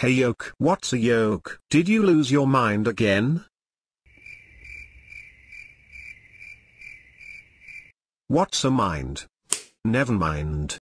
Hey yoke. What's a yoke? Did you lose your mind again? What's a mind? Never mind.